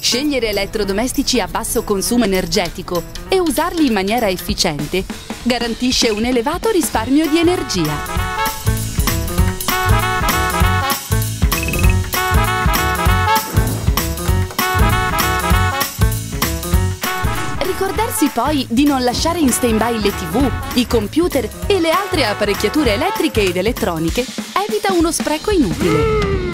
Scegliere elettrodomestici a basso consumo energetico e usarli in maniera efficiente garantisce un elevato risparmio di energia. Ricordarsi poi di non lasciare in stand-by le tv, i computer e le altre apparecchiature elettriche ed elettroniche evita uno spreco inutile.